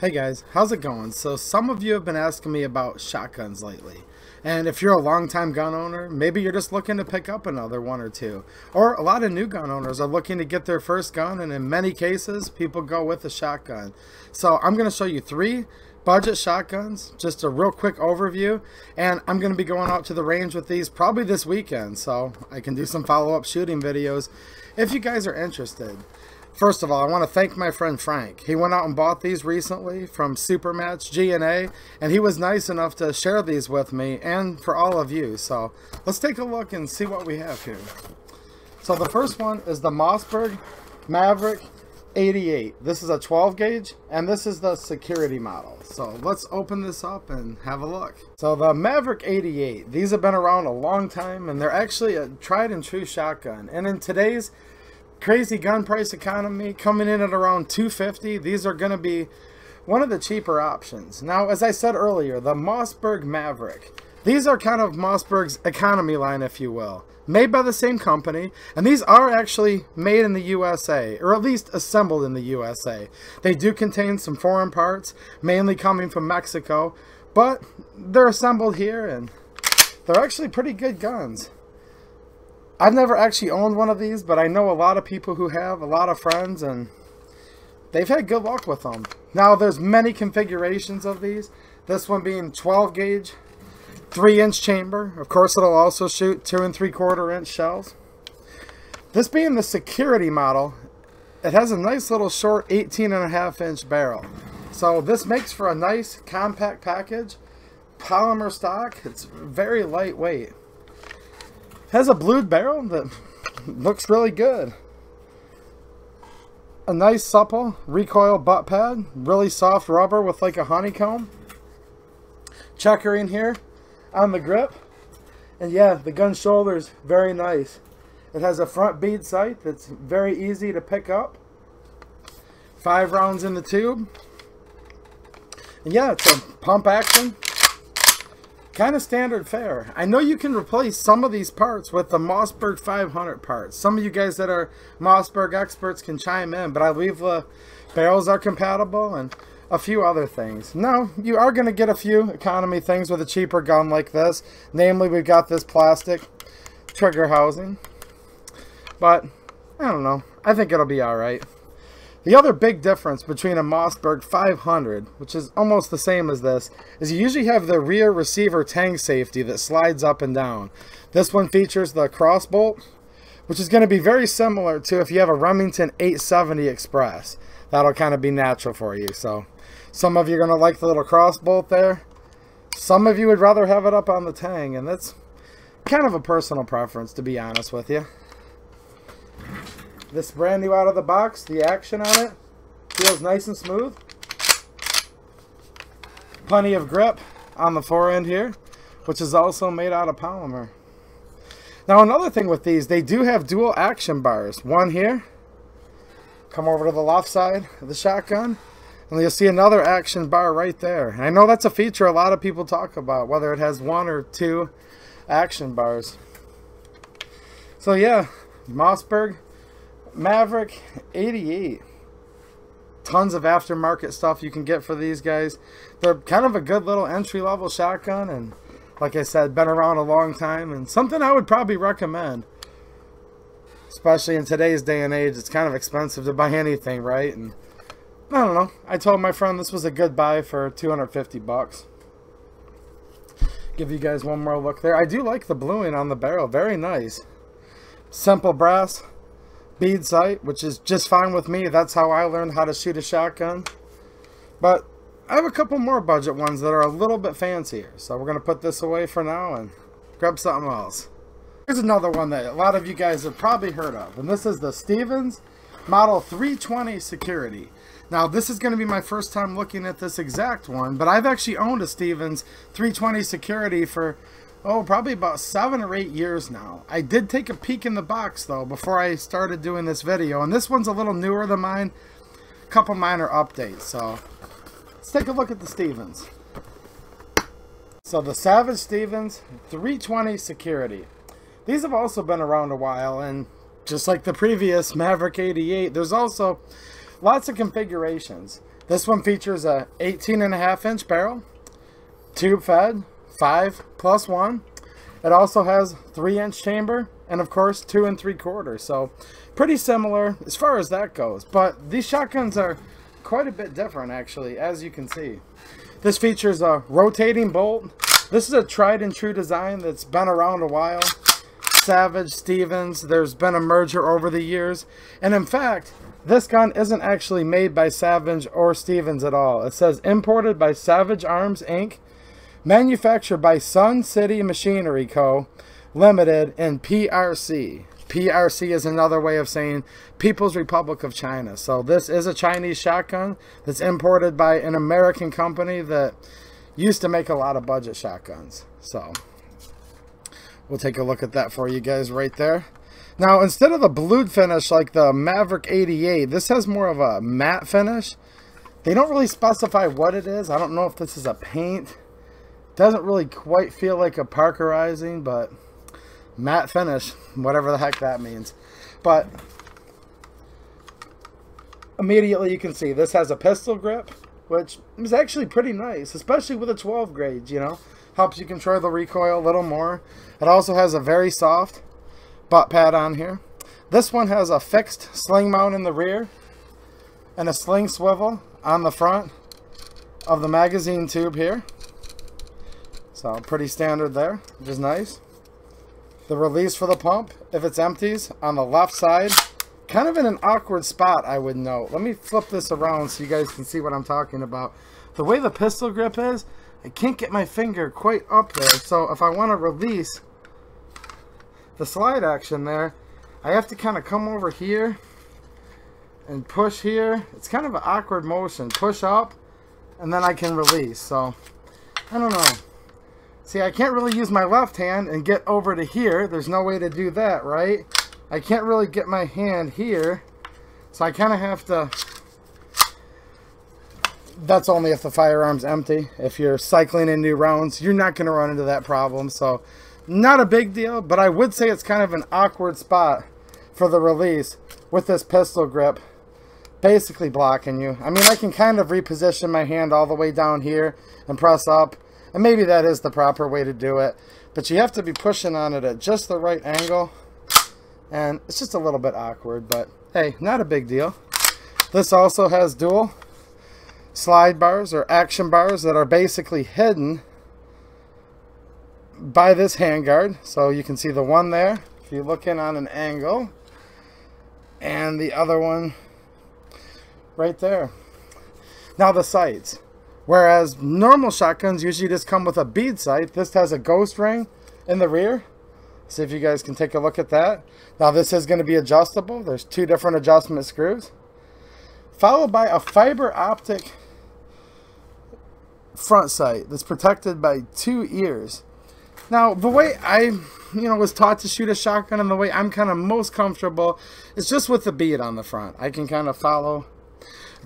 Hey guys, how's it going? So some of you have been asking me about shotguns lately. And if you're a long-time gun owner, maybe you're just looking to pick up another one or two. Or a lot of new gun owners are looking to get their first gun and in many cases, people go with a shotgun. So I'm going to show you three budget shotguns, just a real quick overview. And I'm going to be going out to the range with these probably this weekend. So I can do some follow-up shooting videos if you guys are interested. First of all, I want to thank my friend Frank. He went out and bought these recently from Supermatch G&A, and he was nice enough to share these with me and for all of you. So let's take a look and see what we have here. So the first one is the Mossberg Maverick 88. This is a 12 gauge, and this is the security model. So let's open this up and have a look. So the Maverick 88, these have been around a long time, and they're actually a tried and true shotgun. And in today's crazy gun price economy coming in at around 250 these are going to be one of the cheaper options. Now as i said earlier the mossberg maverick. These are kind of mossberg's economy line if you will. Made by the same company and these are actually made in the usa or at least assembled in the usa they do contain some foreign parts mainly coming from mexico but they're assembled here and they're actually pretty good guns I've never actually owned one of these, but I know a lot of people who have, a lot of friends, and they've had good luck with them. Now, there's many configurations of these. This one being 12 gauge, 3 inch chamber. Of course, it'll also shoot 2 and 3 quarter inch shells. This being the security model, it has a nice little short 18 and a half inch barrel. So this makes for a nice compact package. Polymer stock, it's very lightweight. Has a blued barrel that looks really good. A nice supple recoil butt pad. Really soft rubber with like a honeycomb. Checkering here on the grip. And yeah, the gun shoulder is very nice. It has a front bead sight that's very easy to pick up. Five rounds in the tube. And yeah, it's a pump action kind of standard fare. I know you can replace some of these parts with the Mossberg 500 parts. Some of you guys that are Mossberg experts can chime in, but I believe the barrels are compatible and a few other things. No, you are going to get a few economy things with a cheaper gun like this. Namely, we've got this plastic trigger housing. But, I don't know. I think it'll be alright. The other big difference between a Mossberg 500, which is almost the same as this, is you usually have the rear receiver tang safety that slides up and down. This one features the crossbolt, which is going to be very similar to if you have a Remington 870 Express. That'll kind of be natural for you. So some of you are going to like the little crossbolt there. Some of you would rather have it up on the tang, and that's kind of a personal preference, to be honest with you. This brand new out of the box, the action on it feels nice and smooth. Plenty of grip on the forend here, which is also made out of polymer. Now another thing with these, they do have dual action bars. One here, come over to the left side of the shotgun, and you'll see another action bar right there. And I know that's a feature a lot of people talk about, whether it has one or two action bars. So yeah, Mossberg, Maverick 88. Tons of aftermarket stuff you can get for these guys. They're kind of a good little entry-level shotgun and like I said, been around a long time and something I would probably recommend. Especially in today's day and age, it's kind of expensive to buy anything, right? And I don't know. I told my friend this was a good buy for 250 bucks. Give you guys one more look there. I do like the bluing on the barrel. Very nice. Simple brass bead sight, which is just fine with me. That's how I learned how to shoot a shotgun. But I have a couple more budget ones that are a little bit fancier. So we're going to put this away for now and grab something else. Here's another one that a lot of you guys have probably heard of. And this is the Stevens Model 320 Security. Now, this is going to be my first time looking at this exact one, but I've actually owned a Stevens 320 Security for oh, probably about seven or eight years now. I did take a peek in the box, though, before I started doing this video. And this one's a little newer than mine. A couple minor updates. So, let's take a look at the Stevens. So, the Savage Stevens 320 Security. These have also been around a while, and just like the previous Maverick 88, there's also lots of configurations. This one features a 18 and a half inch barrel, tube fed, 5 plus 1. It also has 3 inch chamber and of course 2 and 3 quarters. So pretty similar as far as that goes. But these shotguns are quite a bit different actually as you can see. This features a rotating bolt. This is a tried and true design that's been around a while. Savage, Stevens, there's been a merger over the years. And in fact, this gun isn't actually made by Savage or Stevens at all. It says imported by Savage Arms Inc., manufactured by Sun City Machinery Co., Limited, and PRC. PRC is another way of saying People's Republic of China. So this is a Chinese shotgun that's imported by an American company that used to make a lot of budget shotguns. So we'll take a look at that for you guys right there. Now, instead of the blued finish like the Maverick 88, this has more of a matte finish. They don't really specify what it is. I don't know if this is a paint. Doesn't really quite feel like a parkerizing, but matte finish, whatever the heck that means. But immediately you can see this has a pistol grip, which is actually pretty nice, especially with a 12 gauge, you know. Helps you control the recoil a little more. It also has a very soft butt pad on here. This one has a fixed sling mount in the rear and a sling swivel on the front of the magazine tube here. So pretty standard there, which is nice. The release for the pump, if it's empties, on the left side. Kind of in an awkward spot, I would note. Let me flip this around so you guys can see what I'm talking about. The way the pistol grip is, I can't get my finger quite up there. So if I want to release the slide action there, I have to kind of come over here and push here. It's kind of an awkward motion. Push up, and then I can release. So, I don't know. See, I can't really use my left hand and get over to here. There's no way to do that, right? I can't really get my hand here. So I kind of have to... That's only if the firearm's empty. If you're cycling in new rounds, you're not going to run into that problem. So, not a big deal, but I would say it's kind of an awkward spot for the release with this pistol grip basically blocking you. I mean, I can kind of reposition my hand all the way down here and press up and maybe that is the proper way to do it. But you have to be pushing on it at just the right angle. And it's just a little bit awkward, but hey, not a big deal. This also has dual slide bars or action bars that are basically hidden by this handguard. So you can see the one there, if you look in on an angle, and the other one right there. Now the sights. Whereas normal shotguns usually just come with a bead sight. This has a ghost ring in the rear. See if you guys can take a look at that. Now this is going to be adjustable. There's two different adjustment screws. Followed by a fiber optic front sight that's protected by two ears. Now the way I you know was taught to shoot a shotgun and the way I'm kind of most comfortable is just with the bead on the front. I can kind of follow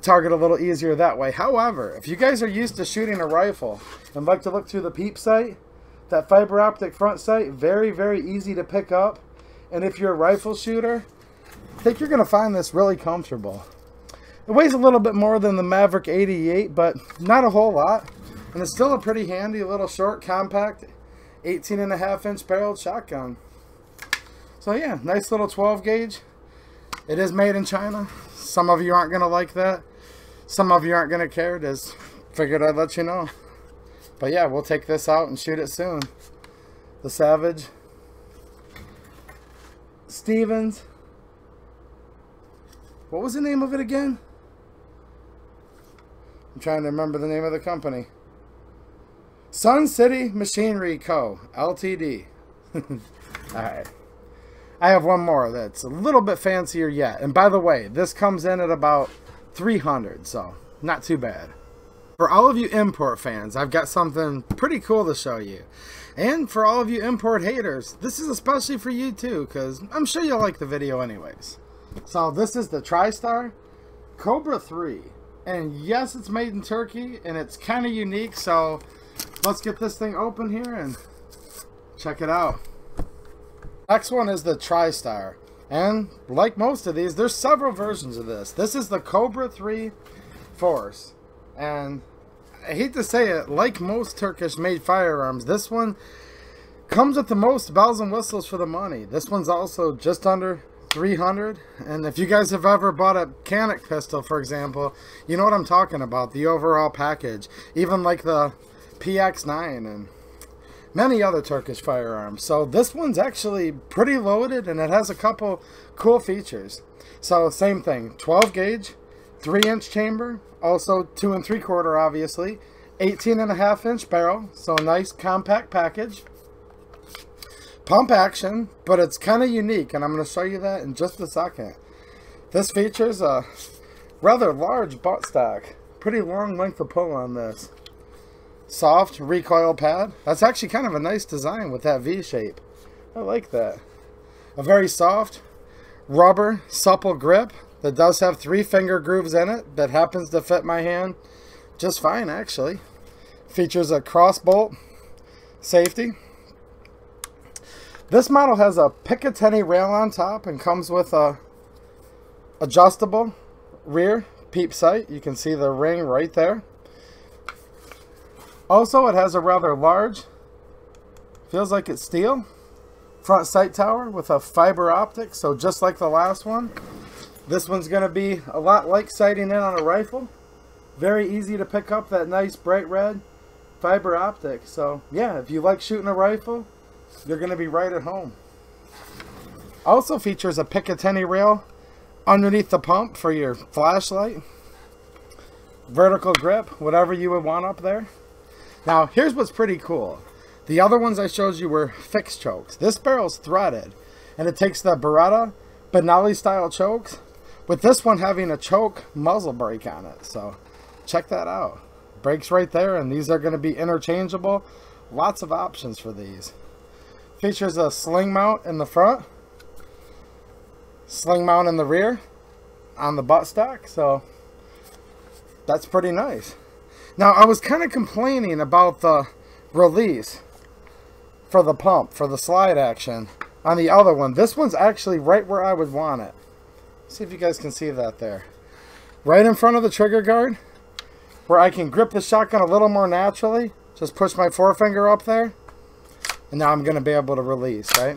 target a little easier that way. However, if you guys are used to shooting a rifle and like to look through the peep sight, that fiber optic front sight, very, very easy to pick up. And if you're a rifle shooter, I think you're going to find this really comfortable. It weighs a little bit more than the Maverick 88, but not a whole lot. And it's still a pretty handy little short, compact, 18 and a half inch barreled shotgun. So yeah, nice little 12 gauge. It is made in China. Some of you aren't going to like that. Some of you aren't going to care. Just figured I'd let you know. But yeah, we'll take this out and shoot it soon. The Savage. Stevens. What was the name of it again? I'm trying to remember the name of the company. Sun City Machinery Co. Ltd. Alright. I have one more that's a little bit fancier yet. And by the way, this comes in at about 300, so not too bad. For all of you import fans, I've got something pretty cool to show you. And for all of you import haters, this is especially for you too, because I'm sure you'll like the video anyways. So this is the TriStar Cobra 3. And yes, it's made in Turkey, and it's kind of unique, so let's get this thing open here and check it out. Next one is the TriStar. And like most of these, there's several versions of this. This is the Cobra 3 Force. And I hate to say it, like most Turkish made firearms, this one comes with the most bells and whistles for the money. This one's also just under 300 and if you guys have ever bought a Canik pistol for example you know what I'm talking about the overall package even like the PX9 and many other Turkish firearms so this one's actually pretty loaded and it has a couple cool features so same thing 12 gauge 3 inch chamber also 2 and 3 quarter obviously 18 and a half inch barrel so nice compact package pump action, but it's kind of unique, and I'm going to show you that in just a second. This features a rather large buttstock. Pretty long length of pull on this. Soft recoil pad. That's actually kind of a nice design with that V shape. I like that. A very soft rubber supple grip that does have three finger grooves in it that happens to fit my hand just fine actually. Features a cross bolt safety this model has a Picatinny rail on top and comes with a adjustable rear peep sight. You can see the ring right there. Also, it has a rather large, feels like it's steel, front sight tower with a fiber optic. So just like the last one, this one's going to be a lot like sighting in on a rifle. Very easy to pick up that nice bright red fiber optic. So yeah, if you like shooting a rifle, you're going to be right at home. Also features a Picatinny rail underneath the pump for your flashlight. Vertical grip, whatever you would want up there. Now, here's what's pretty cool. The other ones I showed you were fixed chokes. This barrel's threaded, and it takes the Beretta Benelli style chokes, with this one having a choke muzzle brake on it. So, check that out. Brakes right there, and these are going to be interchangeable. Lots of options for these. Features a sling mount in the front, sling mount in the rear on the buttstock, so that's pretty nice. Now, I was kind of complaining about the release for the pump, for the slide action on the other one. This one's actually right where I would want it. See if you guys can see that there. Right in front of the trigger guard, where I can grip the shotgun a little more naturally. Just push my forefinger up there and now I'm going to be able to release, right?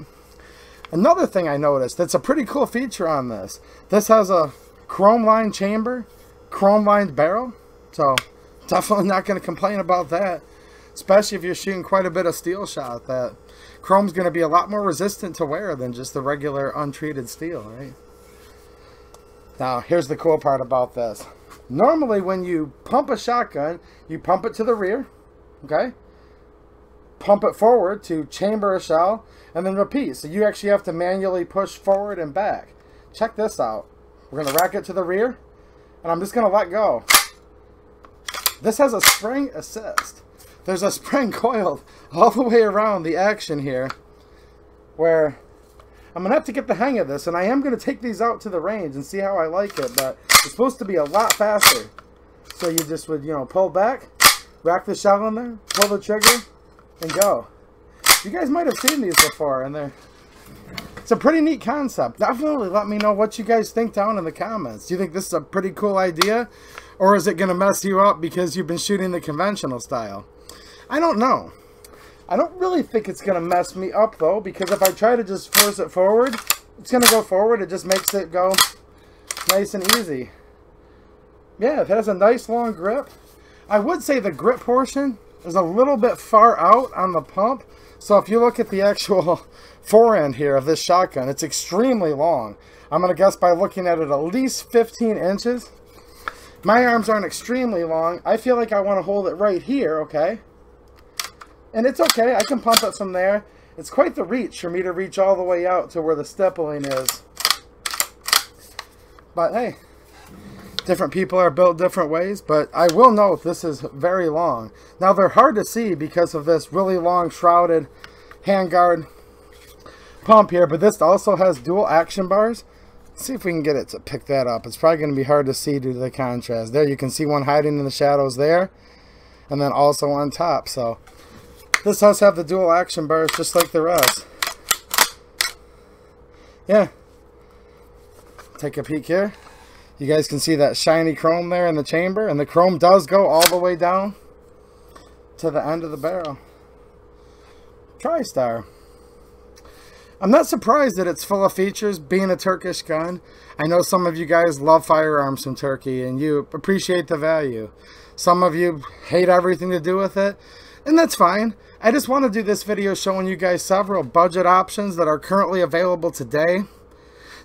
Another thing I noticed that's a pretty cool feature on this. This has a chrome lined chamber, chrome lined barrel. So definitely not going to complain about that. Especially if you're shooting quite a bit of steel shot. That chrome's going to be a lot more resistant to wear than just the regular untreated steel, right? Now, here's the cool part about this. Normally, when you pump a shotgun, you pump it to the rear, okay? pump it forward to chamber a shell, and then repeat. So you actually have to manually push forward and back. Check this out. We're going to rack it to the rear, and I'm just going to let go. This has a spring assist. There's a spring coiled all the way around the action here, where I'm going to have to get the hang of this, and I am going to take these out to the range and see how I like it, but it's supposed to be a lot faster. So you just would, you know, pull back, rack the shell in there, pull the trigger, and go. You guys might have seen these before, and they're it's a pretty neat concept. Definitely let me know what you guys think down in the comments. Do you think this is a pretty cool idea? Or is it going to mess you up because you've been shooting the conventional style? I don't know. I don't really think it's going to mess me up, though, because if I try to just force it forward, it's going to go forward. It just makes it go nice and easy. Yeah, it has a nice long grip. I would say the grip portion is a little bit far out on the pump. So if you look at the actual forend here of this shotgun, it's extremely long. I'm going to guess by looking at it at least 15 inches. My arms aren't extremely long. I feel like I want to hold it right here, okay? And it's okay. I can pump it from there. It's quite the reach for me to reach all the way out to where the stippling is. But hey, different people are built different ways, but I will note this is very long. Now they're hard to see because of this really long shrouded handguard pump here, but this also has dual action bars. See if we can get it to pick that up. It's probably going to be hard to see due to the contrast. There you can see one hiding in the shadows there, and then also on top. So this does have the dual action bars just like the rest. Yeah. Take a peek here. You guys can see that shiny chrome there in the chamber. And the chrome does go all the way down to the end of the barrel. TriStar. I'm not surprised that it's full of features, being a Turkish gun. I know some of you guys love firearms from Turkey and you appreciate the value. Some of you hate everything to do with it, and that's fine. I just want to do this video showing you guys several budget options that are currently available today.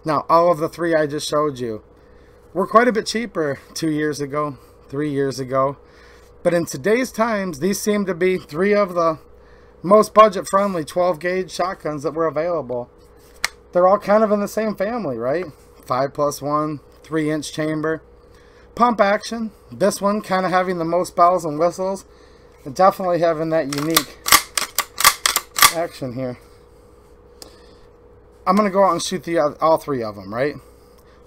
Now, all of the three I just showed you were quite a bit cheaper two years ago, three years ago. But in today's times, these seem to be three of the most budget friendly 12 gauge shotguns that were available. They're all kind of in the same family, right? 5 plus 1, 3 inch chamber. Pump action. This one kind of having the most bells and whistles. And definitely having that unique action here. I'm going to go out and shoot the uh, all three of them, right?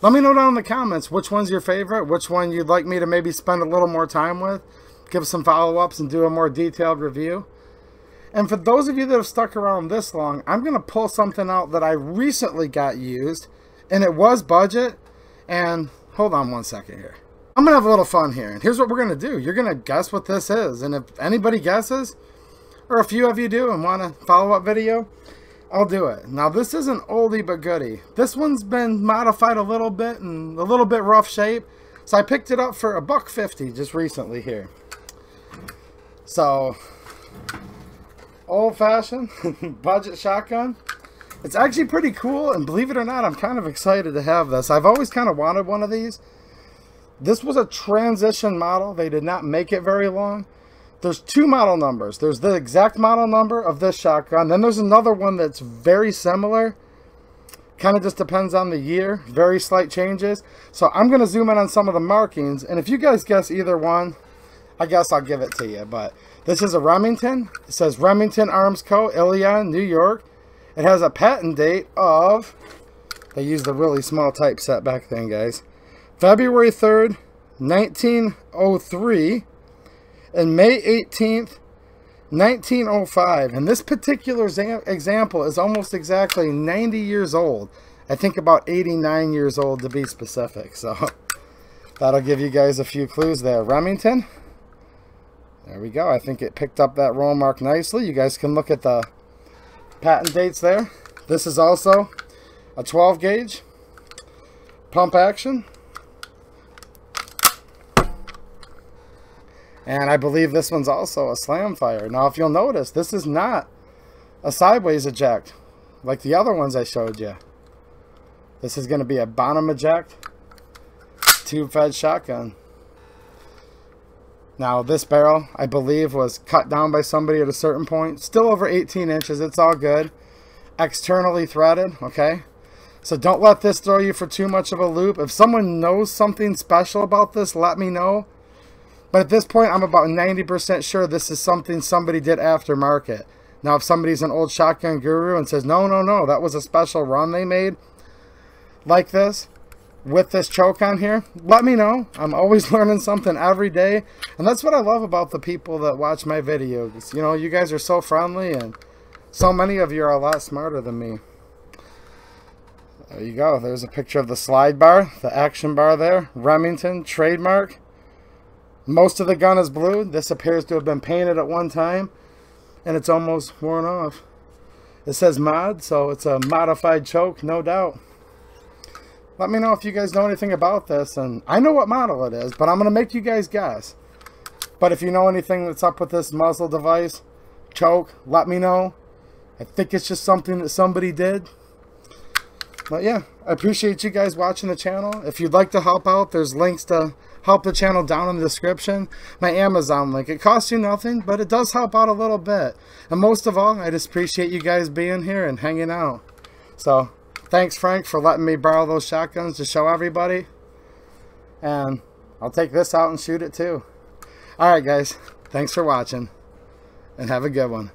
Let me know down in the comments which one's your favorite, which one you'd like me to maybe spend a little more time with, give some follow-ups and do a more detailed review. And for those of you that have stuck around this long, I'm going to pull something out that I recently got used, and it was budget. And hold on one second here. I'm going to have a little fun here. And here's what we're going to do. You're going to guess what this is. And if anybody guesses, or a few of you do and want a follow-up video, I'll do it. Now, this is an oldie but goodie. This one's been modified a little bit and a little bit rough shape. So I picked it up for a buck fifty just recently here. So old-fashioned budget shotgun. It's actually pretty cool, and believe it or not, I'm kind of excited to have this. I've always kind of wanted one of these. This was a transition model. They did not make it very long. There's two model numbers. There's the exact model number of this shotgun. Then there's another one that's very similar. Kind of just depends on the year. Very slight changes. So I'm going to zoom in on some of the markings. And if you guys guess either one, I guess I'll give it to you. But this is a Remington. It says Remington Arms Co. Ilion, New York. It has a patent date of, they used a really small typeset back then, guys. February 3rd, 1903 and May 18th, 1905. And this particular example is almost exactly 90 years old. I think about 89 years old to be specific. So that'll give you guys a few clues there. Remington. There we go. I think it picked up that roll mark nicely. You guys can look at the patent dates there. This is also a 12 gauge pump action. And I believe this one's also a slam fire. Now, if you'll notice, this is not a sideways eject like the other ones I showed you. This is going to be a bottom eject tube fed shotgun. Now this barrel, I believe, was cut down by somebody at a certain point. Still over 18 inches, it's all good. Externally threaded, okay? So don't let this throw you for too much of a loop. If someone knows something special about this, let me know. But at this point, I'm about 90% sure this is something somebody did aftermarket. Now, if somebody's an old shotgun guru and says, no, no, no, that was a special run they made like this, with this choke on here, let me know. I'm always learning something every day. And that's what I love about the people that watch my videos. You know, you guys are so friendly and so many of you are a lot smarter than me. There you go. There's a picture of the slide bar, the action bar there. Remington, trademark. Most of the gun is blue. This appears to have been painted at one time. And it's almost worn off. It says mod, so it's a modified choke, no doubt. Let me know if you guys know anything about this. And I know what model it is, but I'm going to make you guys guess. But if you know anything that's up with this muzzle device, choke, let me know. I think it's just something that somebody did. But yeah, I appreciate you guys watching the channel. If you'd like to help out, there's links to help the channel down in the description. My Amazon link. It costs you nothing, but it does help out a little bit. And most of all, I just appreciate you guys being here and hanging out. So, Thanks, Frank, for letting me borrow those shotguns to show everybody. And I'll take this out and shoot it too. Alright, guys. Thanks for watching. And have a good one.